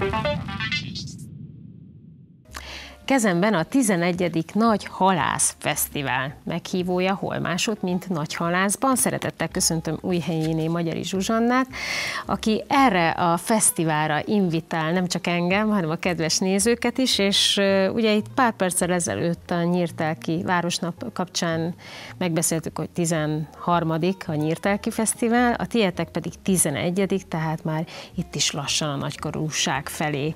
Thank you. Kezemben a 11. Nagy Halász Fesztivál meghívója hol másod, mint Nagy Halászban. Szeretettel köszöntöm Újhelyéné Magyari Zsuzsannát, aki erre a fesztiválra invitál nem csak engem, hanem a kedves nézőket is, és ugye itt pár perccel ezelőtt a Nyírtelki Városnap kapcsán megbeszéltük, hogy 13. a Nyírtelki Fesztivál, a tietek pedig 11. tehát már itt is lassan a nagykorúság felé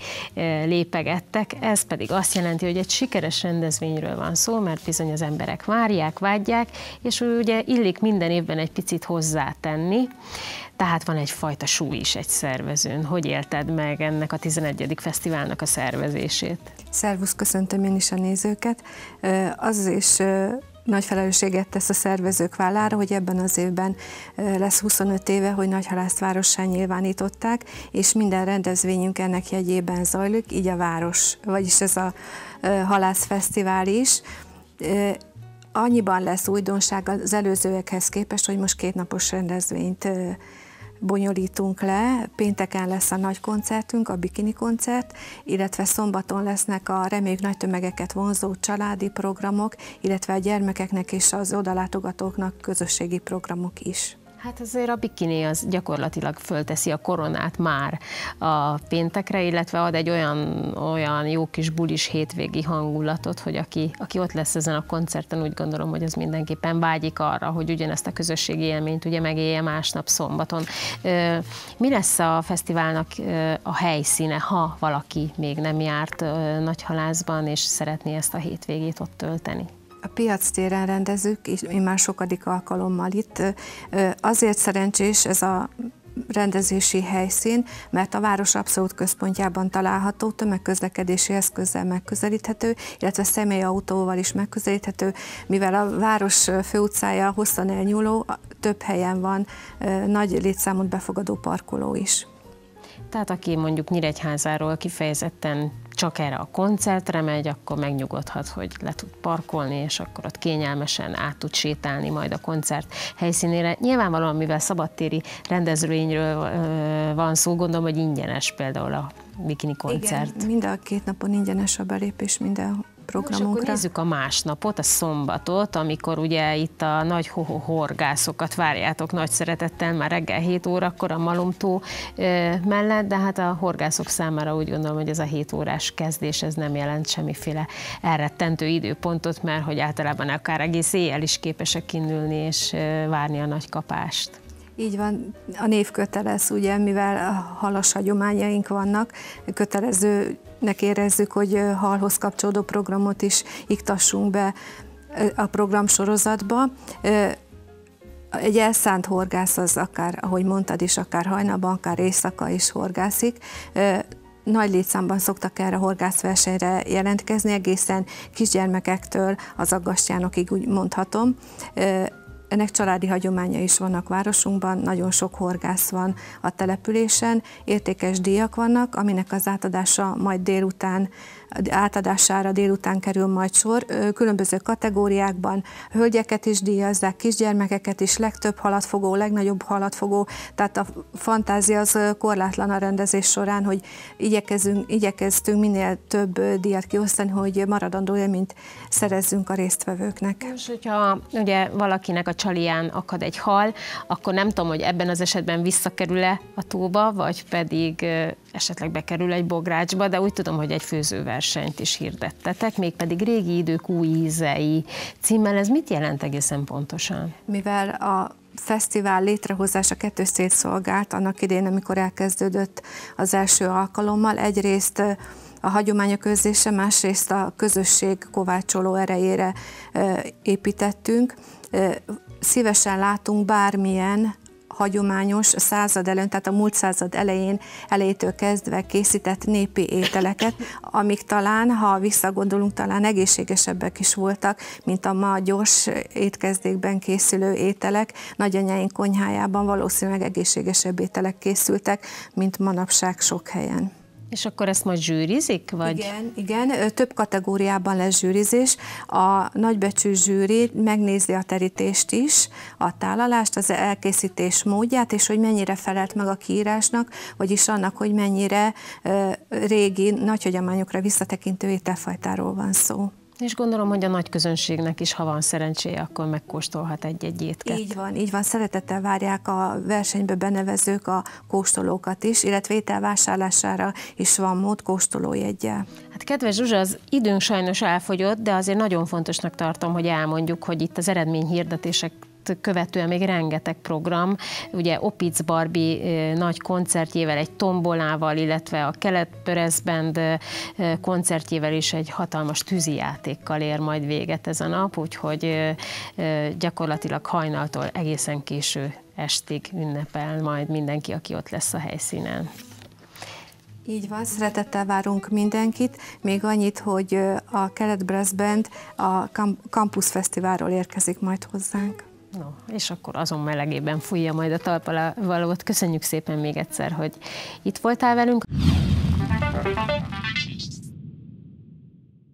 lépegettek. Ez pedig azt jelenti, jelenti, hogy egy sikeres rendezvényről van szó, mert bizony az emberek várják, vágyják, és ugye illik minden évben egy picit hozzátenni, tehát van egyfajta súly is egy szervezőn. Hogy élted meg ennek a 11. fesztiválnak a szervezését? Szervusz, köszöntöm én is a nézőket. Az is nagy felelősséget tesz a szervezők vállára, hogy ebben az évben lesz 25 éve, hogy Nagyhalászvárossá nyilvánították, és minden rendezvényünk ennek jegyében zajlik, így a város, vagyis ez a halászfesztivál is. Annyiban lesz újdonság az előzőekhez képest, hogy most kétnapos rendezvényt bonyolítunk le. Pénteken lesz a nagy koncertünk, a bikini koncert, illetve szombaton lesznek a reméljük nagy tömegeket vonzó családi programok, illetve a gyermekeknek és az odalátogatóknak közösségi programok is. Hát azért a bikini az gyakorlatilag fölteszi a koronát már a péntekre, illetve ad egy olyan, olyan jó kis bulis hétvégi hangulatot, hogy aki, aki ott lesz ezen a koncerten, úgy gondolom, hogy az mindenképpen vágyik arra, hogy ugyanezt a közösségi élményt ugye megélje másnap szombaton. Mi lesz a fesztiválnak a helyszíne, ha valaki még nem járt Nagyhalászban, és szeretné ezt a hétvégét ott tölteni? A piac téren rendezők, és én már sokadik alkalommal itt. Azért szerencsés ez a rendezési helyszín, mert a város abszolút központjában található, tömegközlekedési eszközzel megközelíthető, illetve személyautóval is megközelíthető, mivel a város főutcája hosszan elnyúló, több helyen van nagy létszámot befogadó parkoló is. Tehát aki mondjuk Nyíregyházáról kifejezetten csak erre a koncertre megy, akkor megnyugodhat, hogy le tud parkolni, és akkor ott kényelmesen át tud sétálni majd a koncert helyszínére. Nyilvánvalóan, mivel szabadtéri rendezvényről van szó, gondolom, hogy ingyenes például a bikini koncert. Igen, mind a két napon ingyenes a belépés minden programunkra. Most akkor nézzük a másnapot, a szombatot, amikor ugye itt a nagy horgászokat várjátok nagy szeretettel, már reggel 7 órakor a Malomtó mellett, de hát a horgászok számára úgy gondolom, hogy ez a 7 órás kezdés, ez nem jelent semmiféle elrettentő időpontot, mert hogy általában akár egész éjjel is képesek kinülni és várni a nagy kapást. Így van, a név kötelez, ugye, mivel halas hagyományaink vannak, kötelezőnek érezzük, hogy halhoz kapcsolódó programot is iktassunk be a programsorozatba. Egy elszánt horgász az akár, ahogy mondtad is, akár hajnalban, akár éjszaka is horgászik nagy létszámban szoktak erre a horgászversenyre jelentkezni, egészen kisgyermekektől az aggastyánokig úgy mondhatom. Ennek családi hagyománya is vannak városunkban, nagyon sok horgász van a településen, értékes díjak vannak, aminek az átadása majd délután átadására délután kerül majd sor. Különböző kategóriákban hölgyeket is díjazzák, kisgyermekeket is, legtöbb halatfogó, legnagyobb halatfogó, tehát a fantázia az korlátlan a rendezés során, hogy igyekezünk, igyekeztünk minél több díjat kiosztani, hogy maradandó élményt szerezzünk a résztvevőknek. Most, hogyha ugye valakinek a csalián akad egy hal, akkor nem tudom, hogy ebben az esetben visszakerül-e a tóba, vagy pedig esetleg bekerül egy bográcsba, de úgy tudom, hogy egy főzőversenyt is hirdettetek, mégpedig régi idők új ízei címmel. Ez mit jelent egészen pontosan? Mivel a fesztivál létrehozása kettős célt szolgált annak idén, amikor elkezdődött az első alkalommal. Egyrészt a hagyományok közlése, másrészt a közösség kovácsoló erejére építettünk. Szívesen látunk bármilyen hagyományos század előtt, tehát a múlt század elején, elejétől kezdve készített népi ételeket, amik talán, ha visszagondolunk, talán egészségesebbek is voltak, mint a ma gyors étkezdékben készülő ételek. Nagyanyáink konyhájában valószínűleg egészségesebb ételek készültek, mint manapság sok helyen. És akkor ezt majd zsűrizik? Vagy? Igen, igen, több kategóriában lesz zsűrizés. A nagybecsű zsűri megnézi a terítést is, a tálalást, az elkészítés módját, és hogy mennyire felelt meg a kiírásnak, vagyis annak, hogy mennyire régi, nagyhagyományokra visszatekintő ételfajtáról van szó. És gondolom, hogy a nagy közönségnek is, ha van szerencséje, akkor megkóstolhat egy-egy étket. Így van, így van. Szeretettel várják a versenybe benevezők a kóstolókat is, illetve ételvásárlására is van mód kóstolójegye. Hát kedves Zsuzsa, az időnk sajnos elfogyott, de azért nagyon fontosnak tartom, hogy elmondjuk, hogy itt az eredményhirdetések követően még rengeteg program, ugye Opitz Barbie nagy koncertjével, egy tombolával, illetve a Kelet Perez Band koncertjével is egy hatalmas tűzijátékkal ér majd véget ez a nap, úgyhogy gyakorlatilag hajnaltól egészen késő estig ünnepel majd mindenki, aki ott lesz a helyszínen. Így van, szeretettel várunk mindenkit. Még annyit, hogy a Kelet Brass Band a Campus Fesztiválról érkezik majd hozzánk. No, és akkor azon melegében fújja majd a talpalvalót. Köszönjük szépen még egyszer, hogy itt voltál velünk.